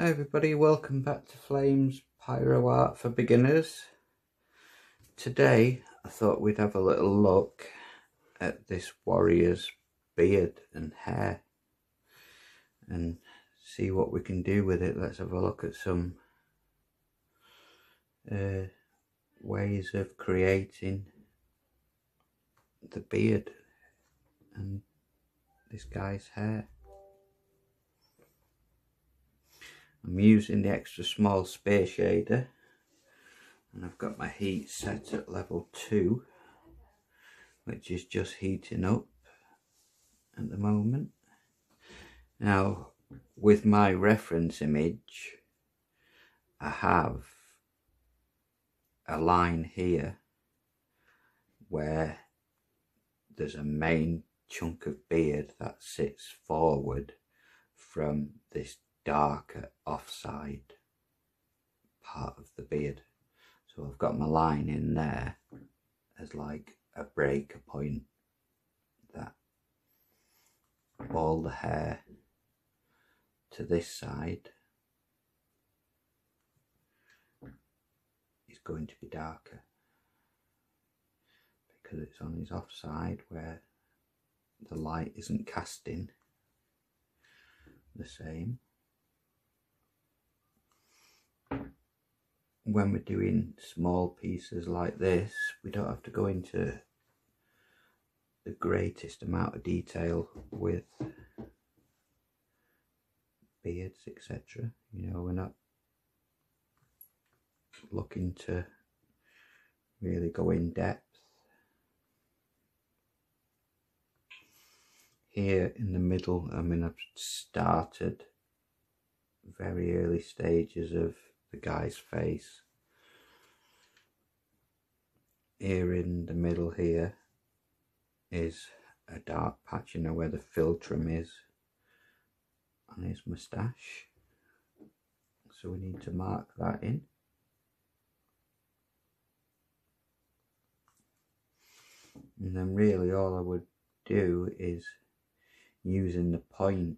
Hi everybody, welcome back to Flames Pyro Art for Beginners. Today I thought we'd have a little look at this warrior's beard and hair and see what we can do with it. Let's have a look at some uh, ways of creating the beard and this guy's hair. I'm using the extra small spear shader and I've got my heat set at level 2 which is just heating up at the moment. Now with my reference image I have a line here where there's a main chunk of beard that sits forward from this darker offside part of the beard. So I've got my line in there as like a breaker point that all the hair to this side is going to be darker because it's on his offside where the light isn't casting the same when we're doing small pieces like this we don't have to go into the greatest amount of detail with beards etc you know we're not looking to really go in depth. Here in the middle I mean I've started very early stages of the guy's face. Here in the middle here is a dark patch, you know where the philtrum is on his moustache. So we need to mark that in. And then really all I would do is using the point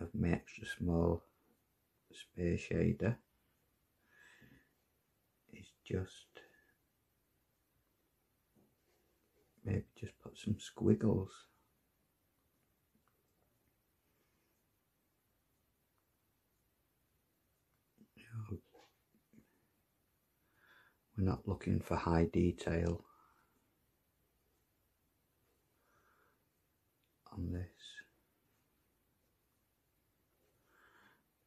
of my extra small spear shader is just maybe just put some squiggles. We're not looking for high detail on this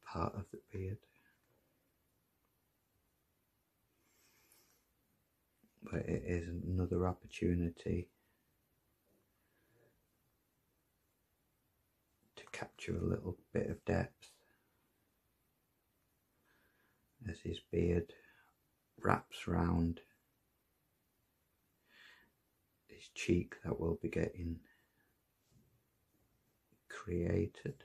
part of But it is another opportunity to capture a little bit of depth as his beard wraps round his cheek that will be getting created.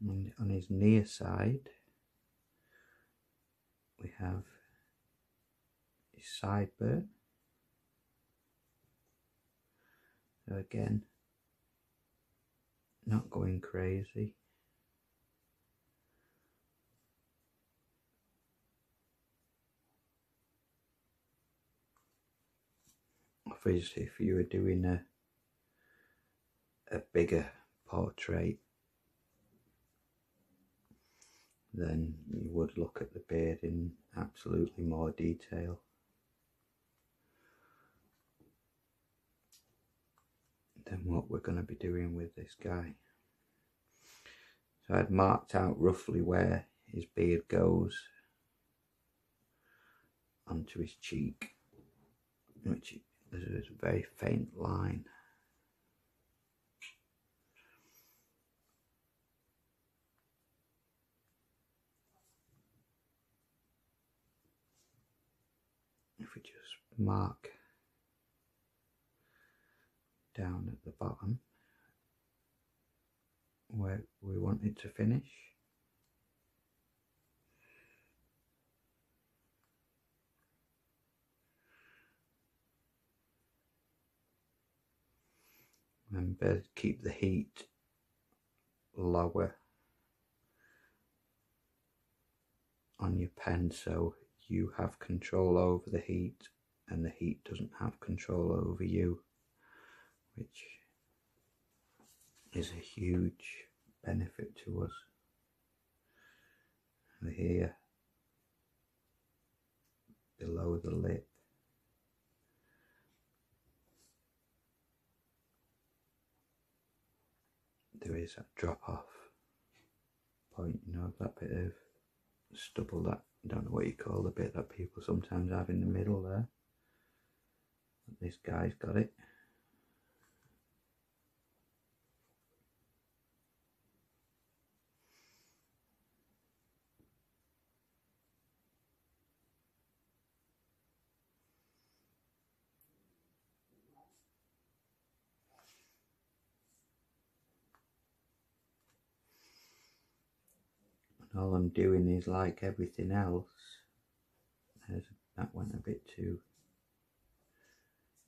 And on his near side. We have his sideburn. So again not going crazy. Obviously if you were doing a a bigger portrait then you would look at the beard in absolutely more detail. than what we're going to be doing with this guy. So I'd marked out roughly where his beard goes onto his cheek, which is a very faint line. if we just mark down at the bottom where we want it to finish. and better keep the heat lower on your pen so you have control over the heat and the heat doesn't have control over you which is a huge benefit to us. And here below the lip there is a drop off point you know that bit of stubble that I don't know what you call the bit that people sometimes have in the middle there. This guy's got it all I'm doing is like everything else There's, that went a bit too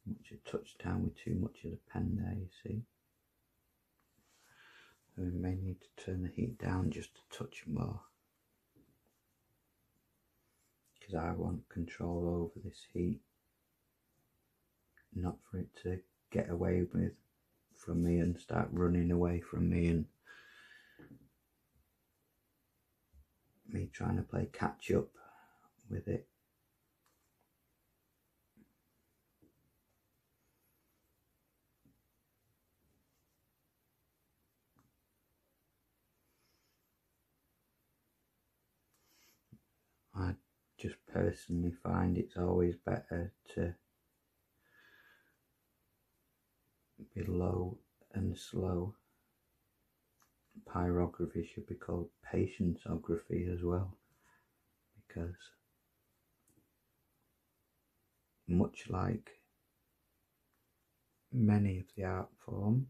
much a touch down with too much of the pen there you see. So we may need to turn the heat down just a touch more because I want control over this heat. Not for it to get away with from me and start running away from me and me trying to play catch up with it. I just personally find it's always better to be low and slow pyrography should be called patienceography as well because much like many of the art forms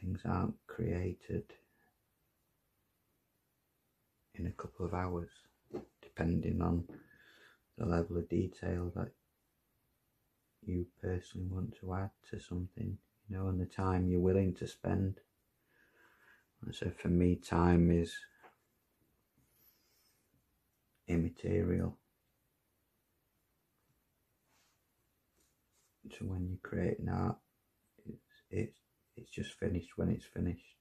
things aren't created in a couple of hours depending on the level of detail that you personally want to add to something you know, and the time you're willing to spend. And so for me, time is immaterial. So when you create an art, it's it's it's just finished when it's finished.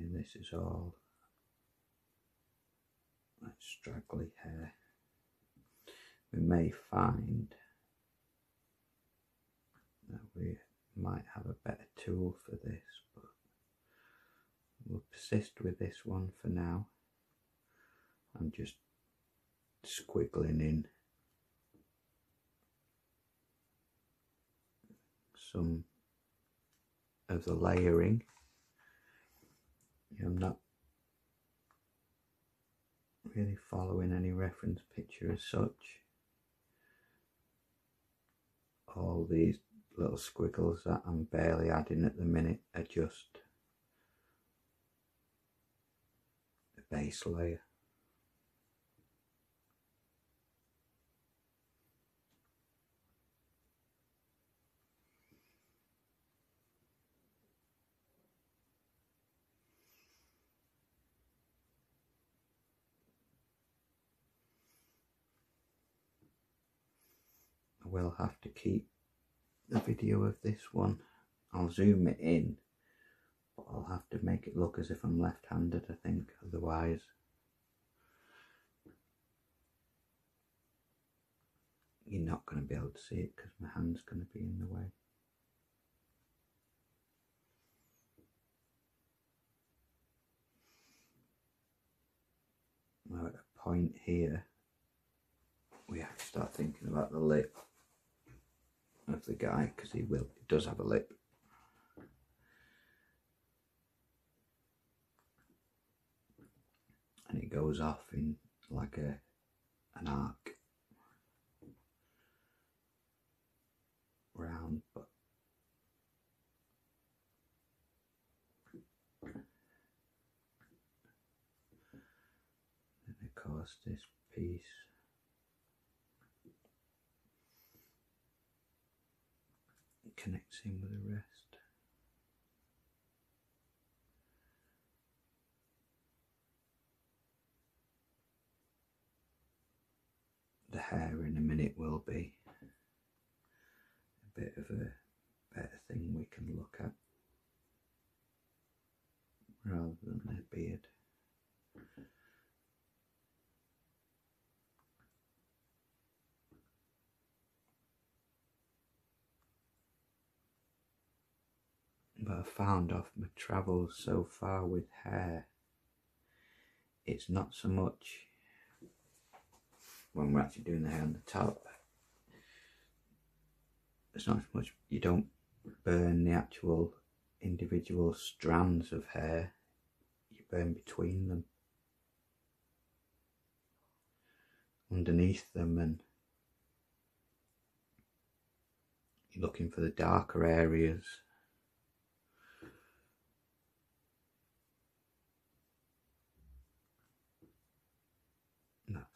and this is all that straggly hair. We may find that we might have a better tool for this, but we'll persist with this one for now. I'm just squiggling in some of the layering I'm not really following any reference picture as such. All these little squiggles that I'm barely adding at the minute are just the base layer. Will have to keep the video of this one. I'll zoom it in, but I'll have to make it look as if I'm left-handed, I think, otherwise you're not going to be able to see it because my hand's going to be in the way. Now at a point here, we have to start thinking about the lip of the guy because he will he does have a lip. And it goes off in like a an arc. Round but of course this piece. Connects in with the rest. The hair in a minute will be a bit of a better thing we can look at rather than their beard. But I found off my travels so far with hair, it's not so much when we're actually doing the hair on the top, it's not as much, you don't burn the actual individual strands of hair, you burn between them, underneath them, and you're looking for the darker areas.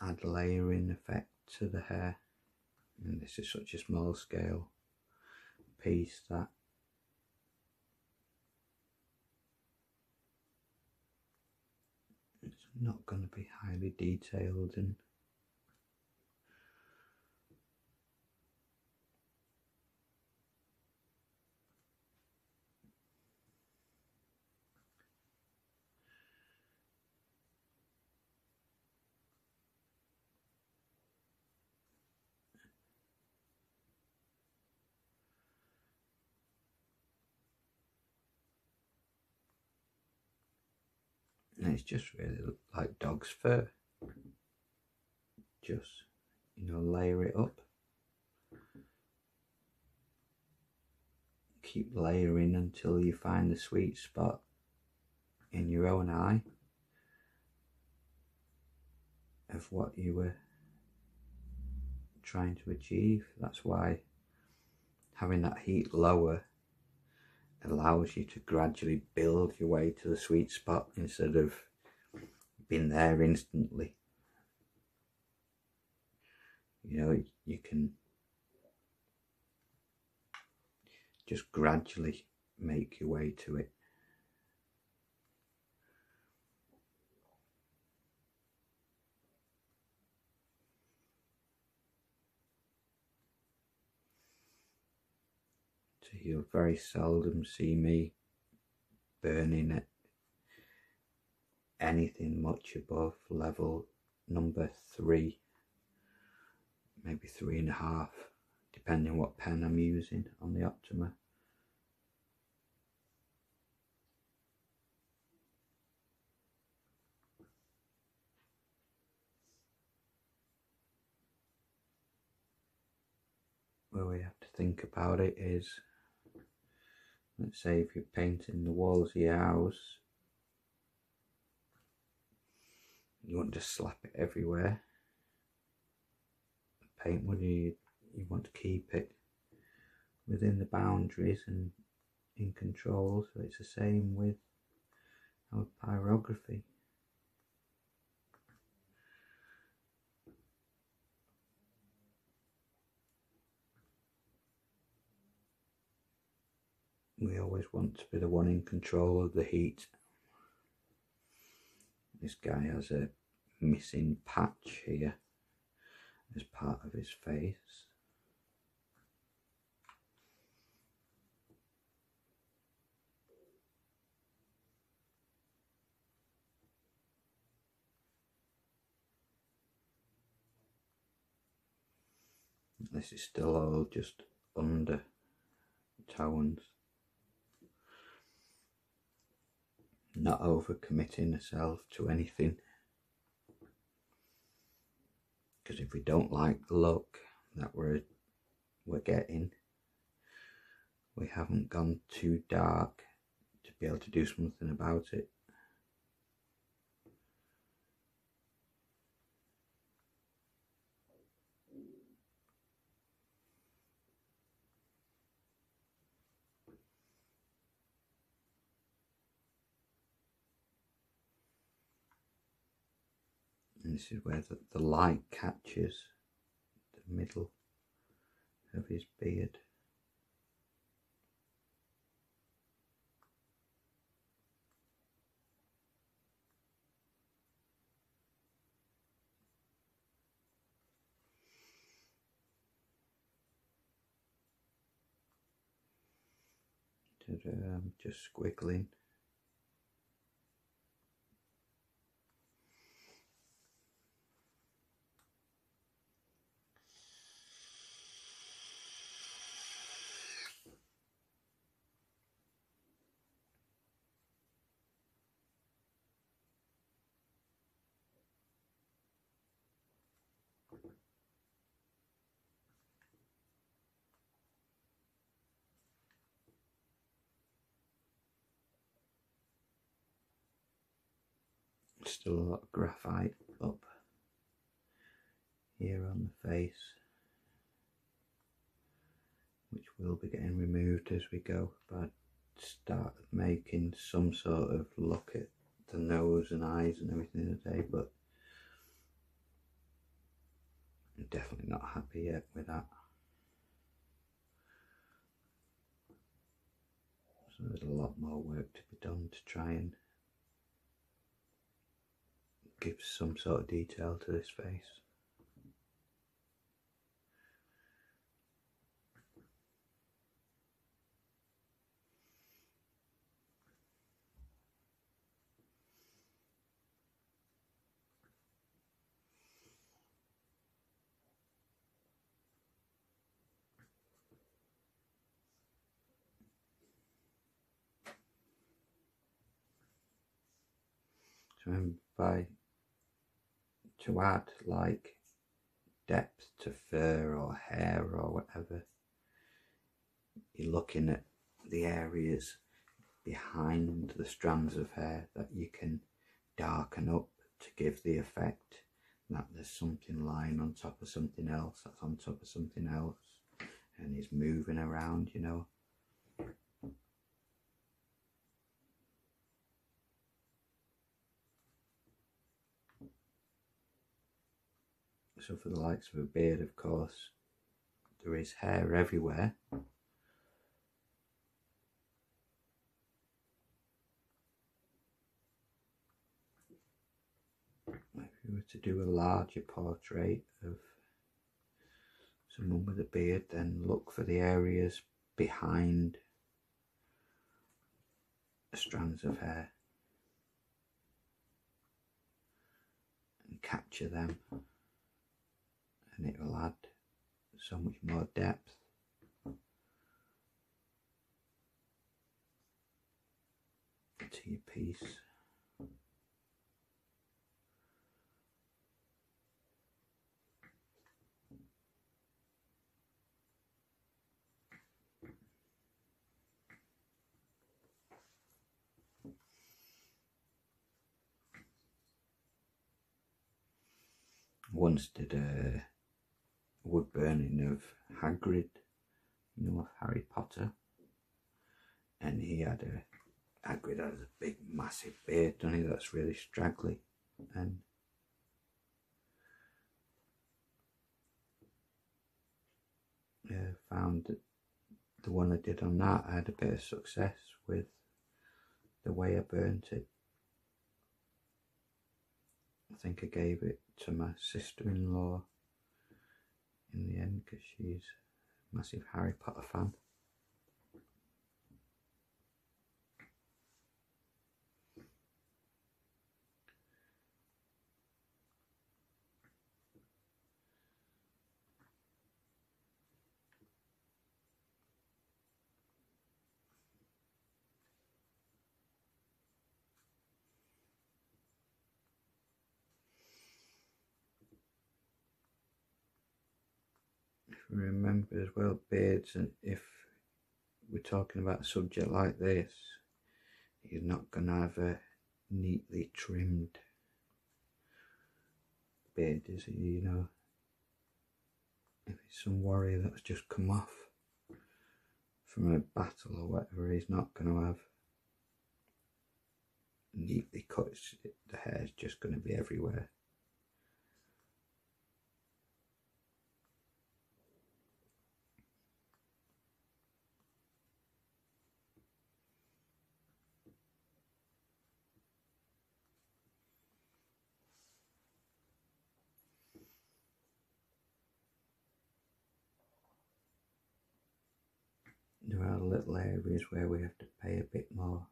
Add layering effect to the hair. And this is such a small scale piece that it's not going to be highly detailed and it's just really look like dog's fur. Just you know layer it up. Keep layering until you find the sweet spot in your own eye of what you were trying to achieve. That's why having that heat lower allows you to gradually build your way to the sweet spot instead of being there instantly. You know, you can just gradually make your way to it. You'll very seldom see me burning at anything much above level number three, maybe three and a half, depending what pen I'm using on the Optima. Where we have to think about it is let's say if you're painting the walls of your house you want to slap it everywhere. Paint would you you want to keep it within the boundaries and in control. So it's the same with our pyrography we always want to be the one in control of the heat. This guy has a missing patch here as part of his face. This is still all just under tones. Not overcommitting ourselves to anything. Because if we don't like the look that we're we're getting, we haven't gone too dark to be able to do something about it. This is where the, the light catches the middle of his beard. Just squiggling still a lot of graphite up here on the face which will be getting removed as we go. But start making some sort of look at the nose and eyes and everything today but I'm definitely not happy yet with that. So there's a lot more work to be done to try and gives some sort of detail to this face. By to add like depth to fur or hair or whatever. You're looking at the areas behind the strands of hair that you can darken up to give the effect that there's something lying on top of something else that's on top of something else and is moving around you know so for the likes of a beard of course. There is hair everywhere. If you were to do a larger portrait of someone with a beard then look for the areas behind strands of hair and capture them and it will add so much more depth to your piece. once did a wood burning of Hagrid, you know, of Harry Potter. And he had a, Hagrid has a big massive beard, doesn't he, that's really straggly. And found that the one I did on that, I had a bit of success with the way I burnt it. I think I gave it to my sister-in-law in the end because she's a massive Harry Potter fan. Remember as well beards and if we're talking about a subject like this you're not going to have a neatly trimmed beard is it you know? If it's some warrior that's just come off from a battle or whatever he's not going to have neatly cut the hair's just going to be everywhere there are little areas where we have to pay a bit more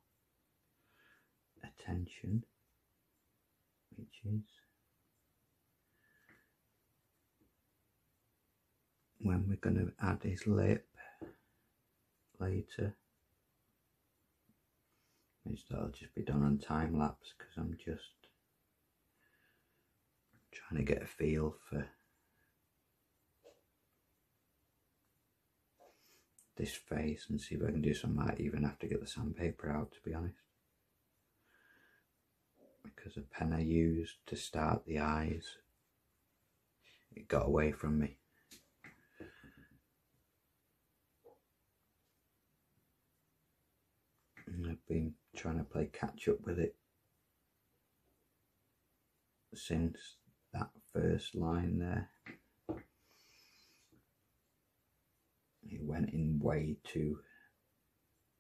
attention, which is when we're going to add his lip later. Which that'll just be done on time lapse because I'm just trying to get a feel for this face and see if I can do some. I might even have to get the sandpaper out to be honest. Because the pen I used to start the eyes, it got away from me. And I've been trying to play catch up with it since that first line there. Went in way too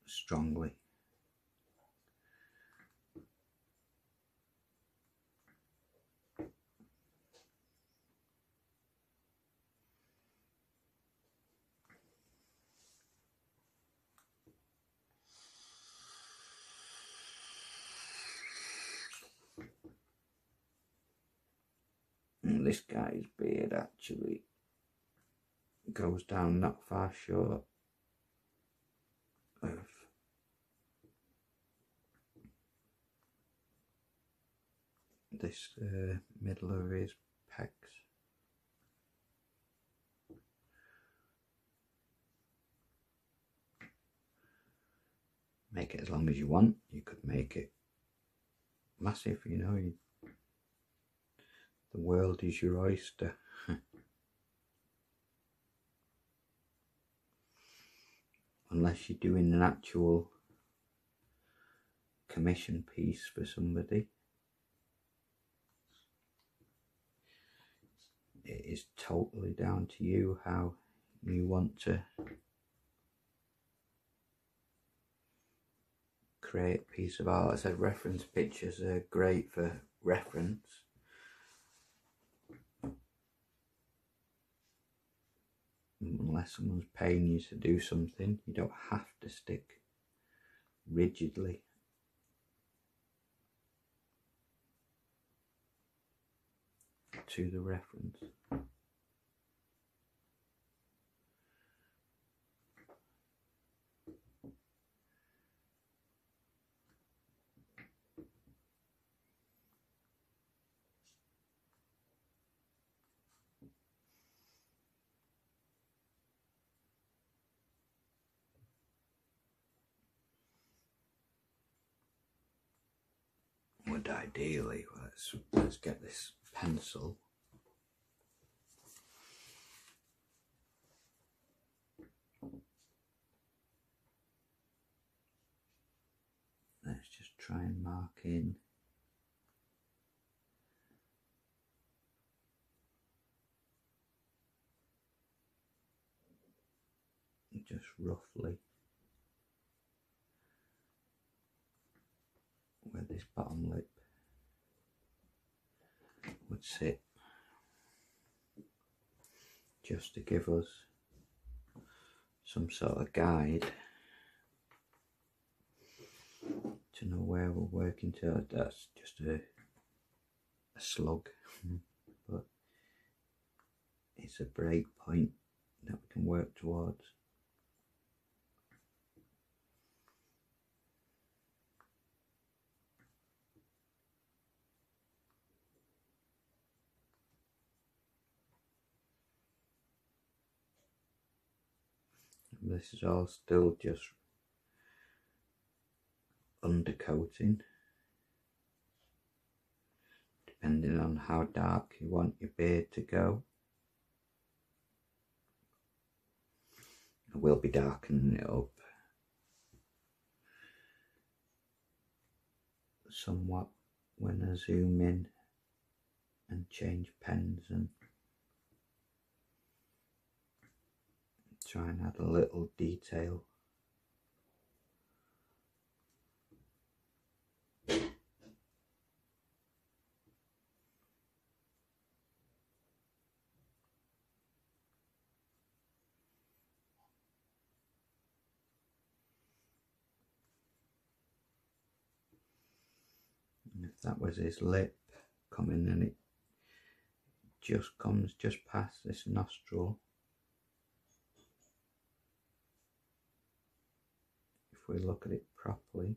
strongly. This guy's beard actually goes down not far short of this uh, middle of his pecs. Make it as long as you want. You could make it massive, you know. You, the world is your oyster. Unless you're doing an actual commission piece for somebody. It is totally down to you how you want to create a piece of art. I said reference pictures are great for reference unless someone's paying you to do something, you don't have to stick rigidly to the reference. would ideally let's let's get this pencil. Let's just try and mark in. Just roughly where this bottom lip sit just to give us some sort of guide to know where we're working to. That's just a, a slug, but it's a break point that we can work towards. This is all still just undercoating. Depending on how dark you want your beard to go. I will be darkening it up. Somewhat when I zoom in and change pens and try and add a little detail. If that was his lip coming and it just comes just past this nostril. We look at it properly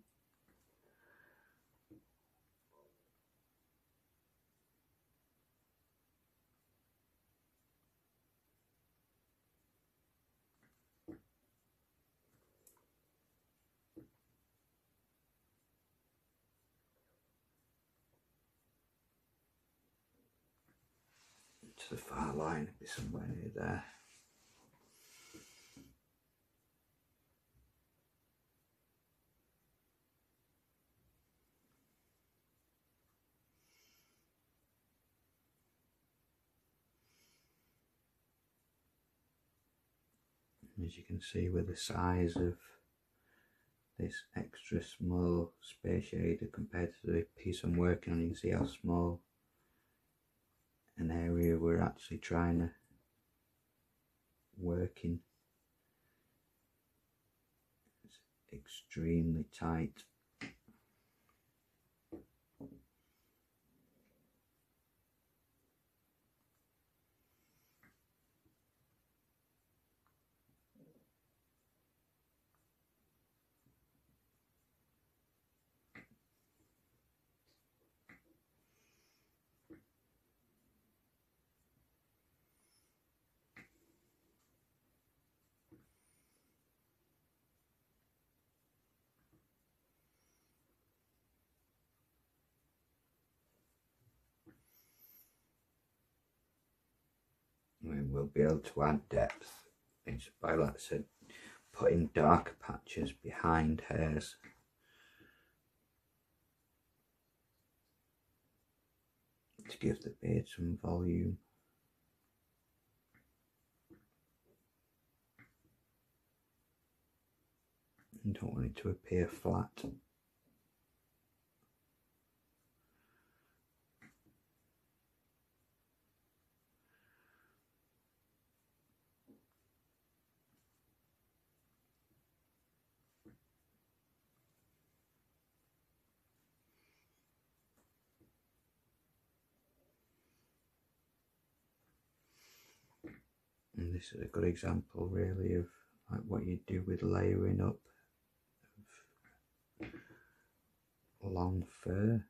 to the far line, be somewhere near there. As you can see with the size of this extra small spear shader compared to the piece I'm working on, you can see how small an area we're actually trying to work in. It's extremely tight. We will be able to add depth. It's by like I said putting darker patches behind hairs. To give the beard some volume. Don't want it to appear flat is a good example really of like what you do with layering up long fur.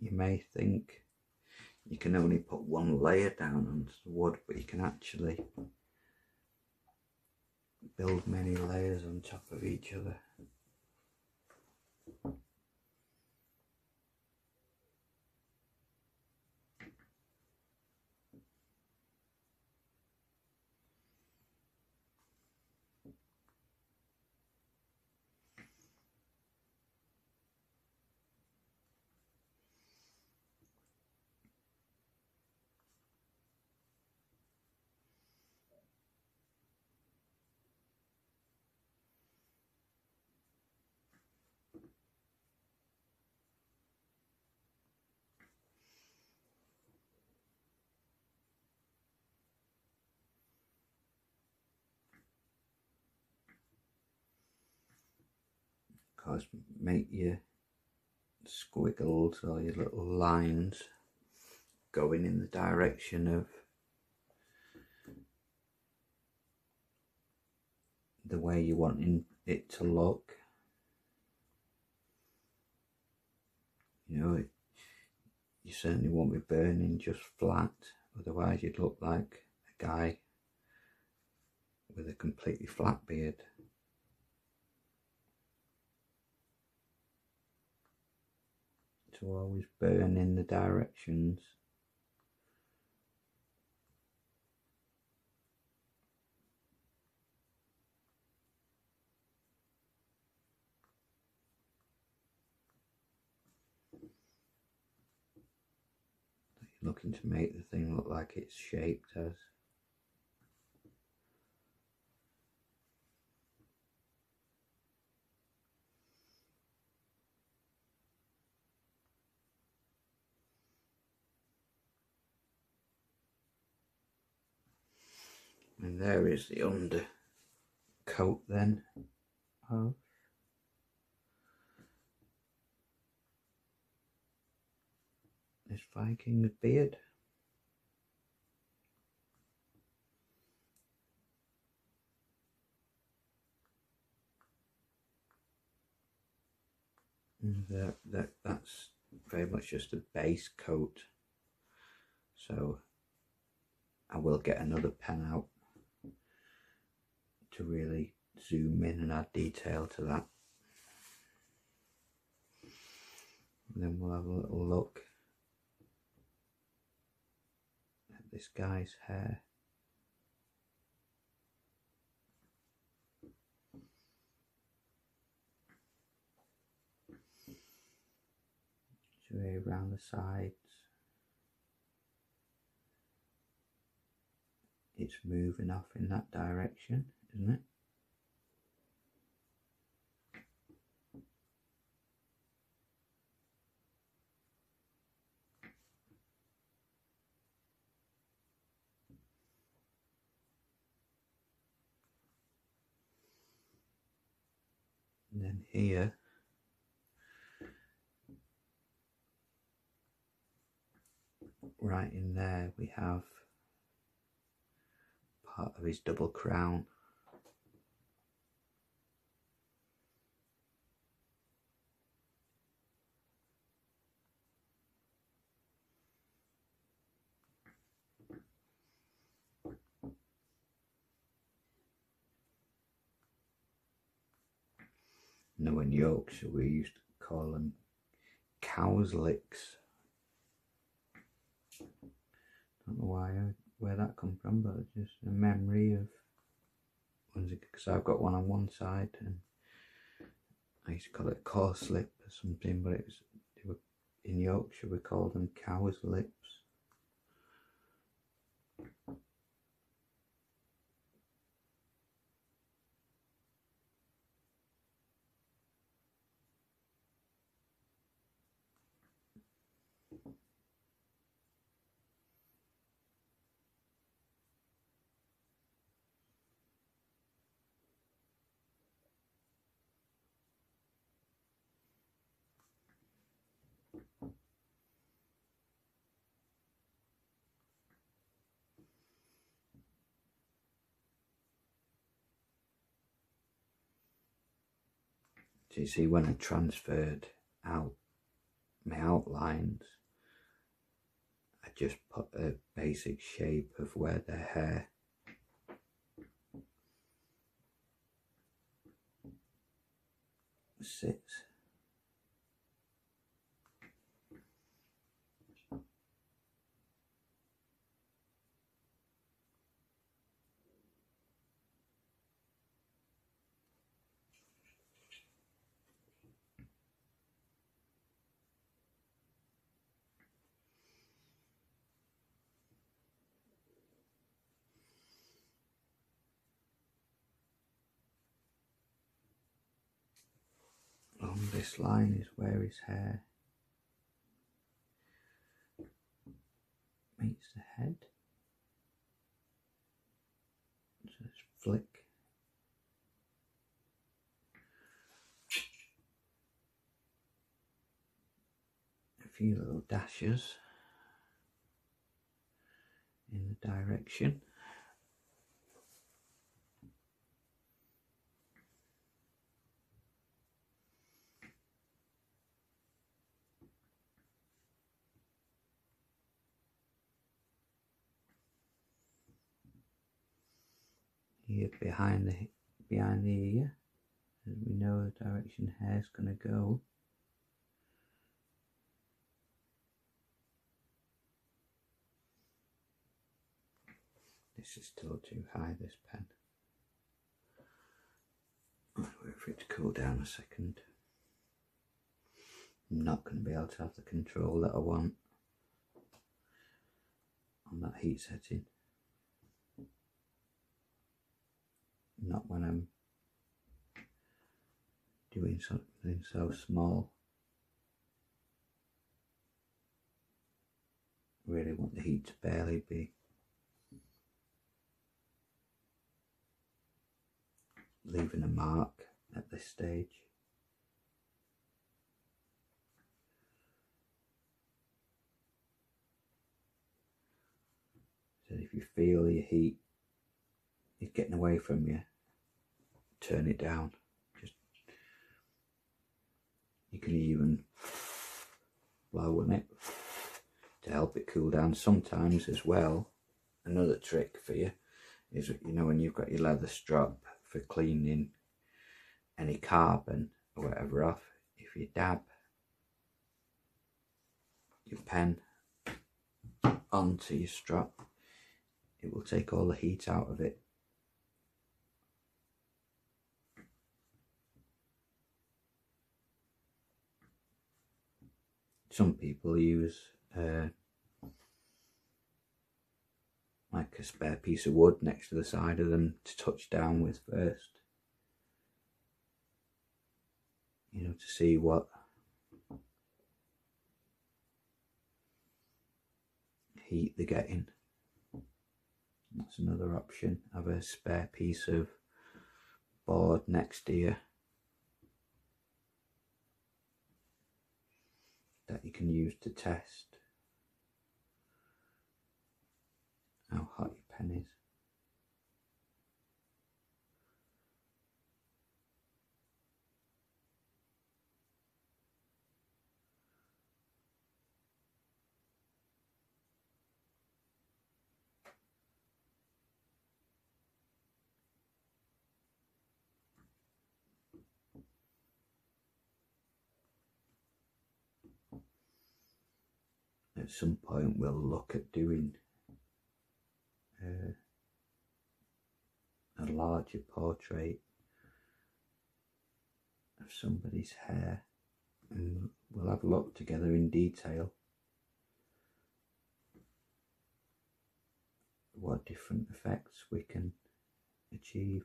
You may think you can only put one layer down onto the wood but you can actually build many layers on top of each other course make your squiggles or your little lines going in the direction of the way you want it to look. You know it, you certainly won't be burning just flat otherwise you'd look like a guy with a completely flat beard to always burn in the directions. looking to make the thing look like it's shaped as. And there is the undercoat then. Of this Viking's beard. Mm, that, that that's very much just a base coat. So I will get another pen out to really zoom in and add detail to that. And then we'll have a little look at this guy's hair. Way around the sides. It's moving off in that direction, isn't it? And then here right in there we have part of his double crown. Now in Yorkshire we used to call them cowslicks don't know why I, where that come from, but it's just a memory of because I've got one on one side and I used to call it cowslip or something, but it was were, in Yorkshire we called them cow's lips. So you see when I transferred out my outlines, I just put a basic shape of where the hair sits. Along this line is where his hair meets the head. Just flick. A few little dashes in the direction. Behind the behind the ear as we know the direction hair's going to go. This is still too high this pen. I'll wait for it to cool down a second. I'm not going to be able to have the control that I want. On that heat setting not when I'm doing something so small. Really want the heat to barely be leaving a mark at this stage. So if you feel your heat is getting away from you, turn it down. Just you can even blow on it to help it cool down. Sometimes as well, another trick for you is you know when you've got your leather strap for cleaning any carbon or whatever off, if you dab your pen onto your strap, it will take all the heat out of it. Some people use uh, like a spare piece of wood next to the side of them to touch down with first. You know, to see what heat they're getting. That's another option. Have a spare piece of board next to you that you can use to test how hot your pen is. At some point we'll look at doing uh, a larger portrait of somebody's hair and we'll have a look together in detail what different effects we can achieve.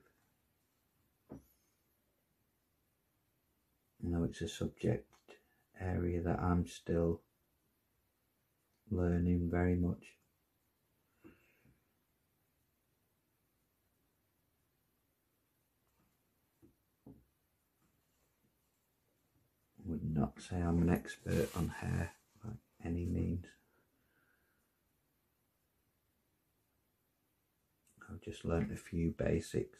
You know, it's a subject area that I'm still learning very much. would not say I'm an expert on hair by any means. I've just learnt a few basics.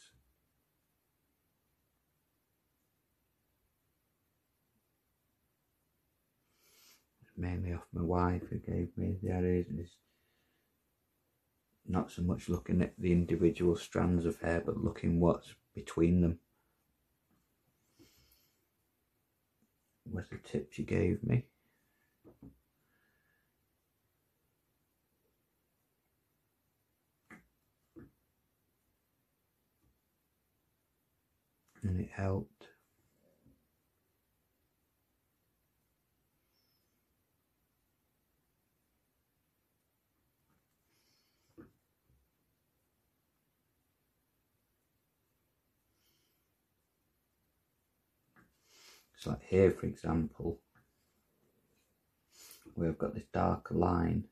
Mainly off my wife who gave me the ideas is not so much looking at the individual strands of hair but looking what's between them. Was the tips she gave me? And it helped So like here, for example, we've got this darker line.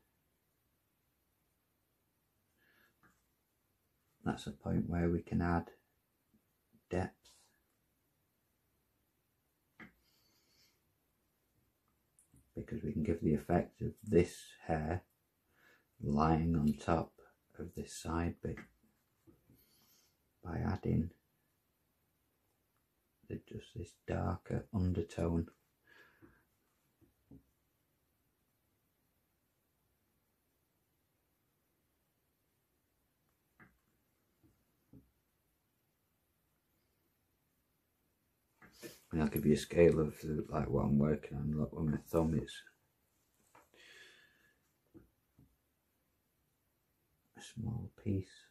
That's a point where we can add depth. Because we can give the effect of this hair lying on top of this side bit by adding just this darker undertone. And I'll give you a scale of like what I'm working on. Look, where my thumb is a small piece.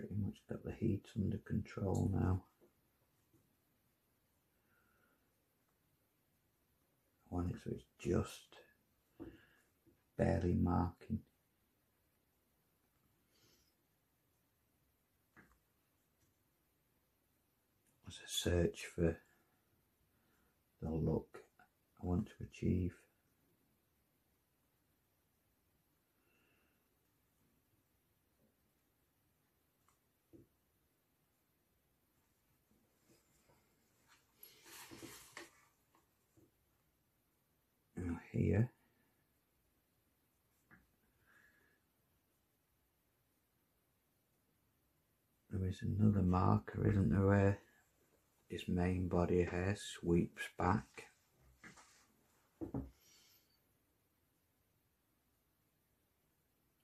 Pretty much got the heat under control now. I want it so it's just barely marking. As a search for the look I want to achieve. here. There is another marker, isn't there, where his main body hair sweeps back.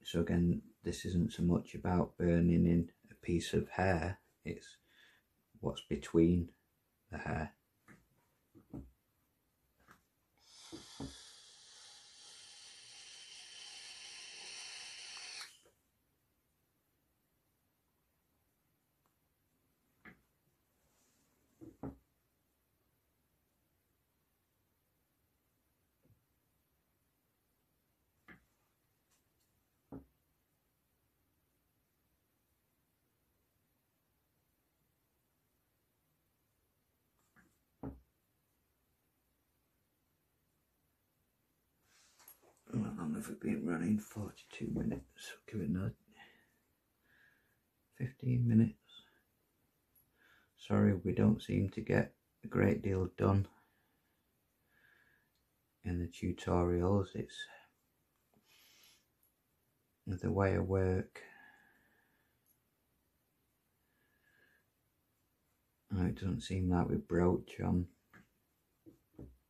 So again, this isn't so much about burning in a piece of hair, it's what's between the hair. How long have we been running? 42 minutes. Give it another 15 minutes. Sorry, we don't seem to get a great deal done in the tutorials. It's the way I work. It doesn't seem like we broach on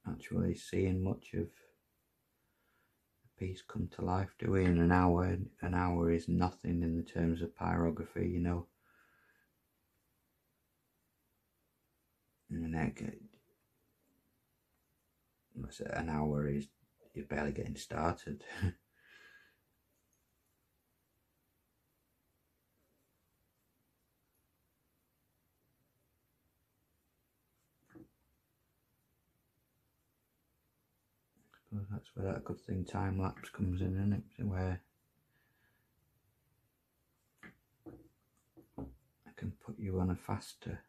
actually seeing much of piece come to life do we? In an hour an hour is nothing in the terms of pyrography you know? And an hour is you're barely getting started that's where that good thing time lapse comes in, isn't it? Where I can put you on a faster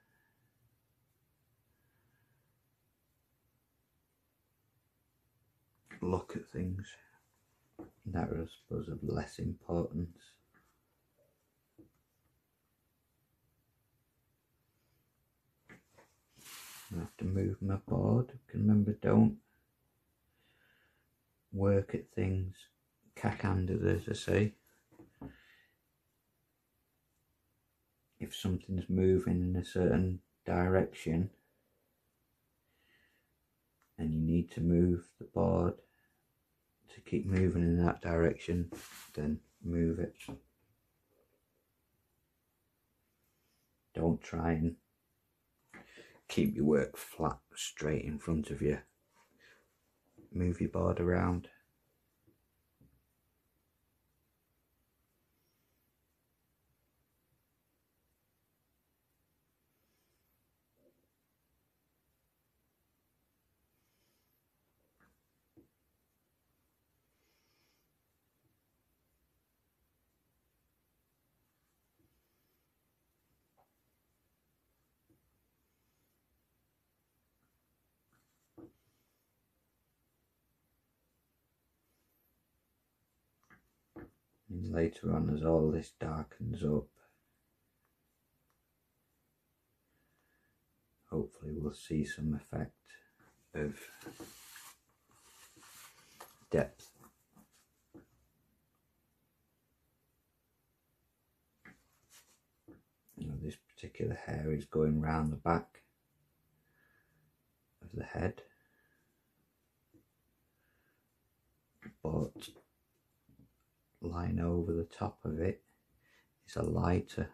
look at things that are, I suppose, of less importance. I have to move my board. Remember, don't work at things cack-handed as I say. If something's moving in a certain direction and you need to move the board to keep moving in that direction, then move it. Don't try and keep your work flat straight in front of you your board around. Later on as all this darkens up, hopefully we'll see some effect of depth. Know, this particular hair is going round the back of the head but line over the top of it. Is a lighter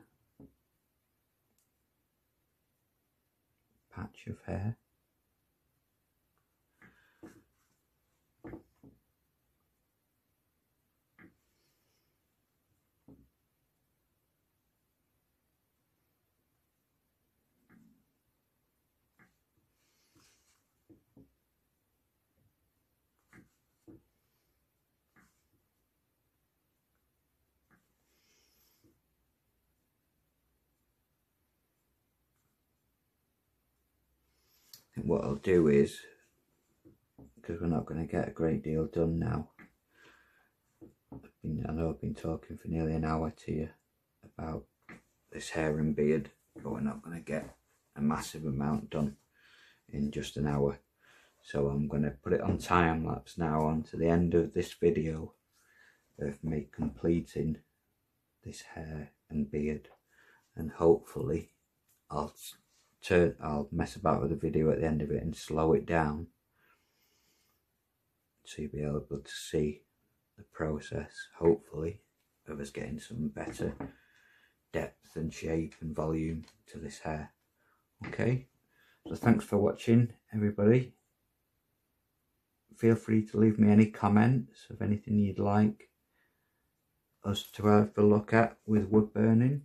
patch of hair what I'll do is, because we're not going to get a great deal done now, been, I know I've been talking for nearly an hour to you about this hair and beard, but we're not going to get a massive amount done in just an hour. So I'm going to put it on time lapse now on to the end of this video of me completing this hair and beard and hopefully I'll turn I'll mess about with the video at the end of it and slow it down. So you'll be able to see the process hopefully of us getting some better depth and shape and volume to this hair. Okay? So thanks for watching everybody. Feel free to leave me any comments of anything you'd like us to have a look at with wood burning.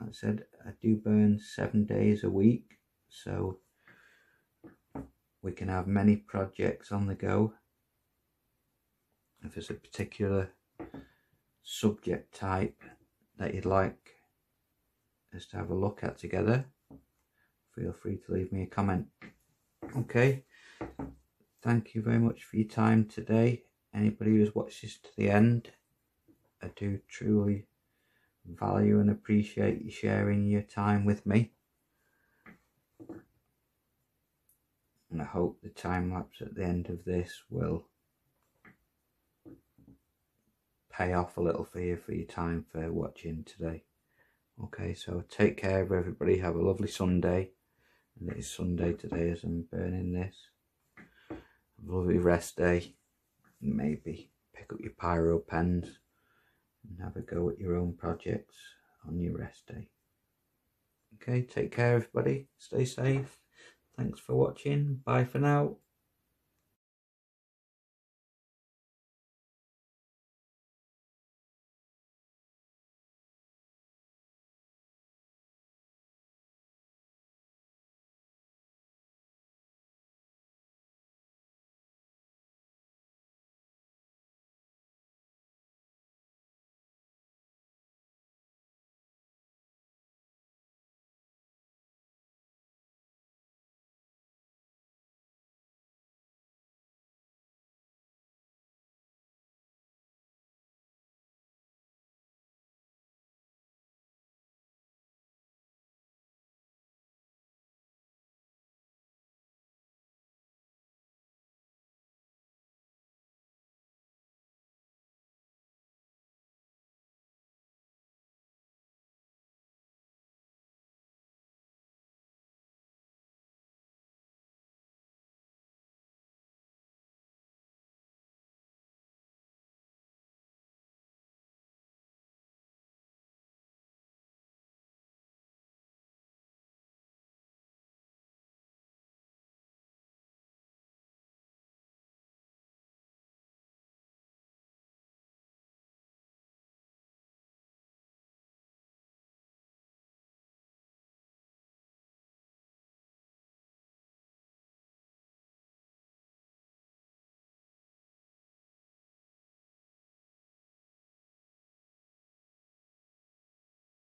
I said I do burn seven days a week so we can have many projects on the go. If there's a particular subject type that you'd like us to have a look at together feel free to leave me a comment. Okay. Thank you very much for your time today. Anybody who's watched this to the end I do truly value and appreciate you sharing your time with me. And I hope the time lapse at the end of this will pay off a little for you for your time for watching today. Okay so take care of everybody. Have a lovely Sunday. And it is Sunday today as I'm burning this. A lovely rest day. Maybe pick up your pyro pens and have a go at your own projects on your rest day. Okay take care everybody. Stay safe. Thanks for watching. Bye for now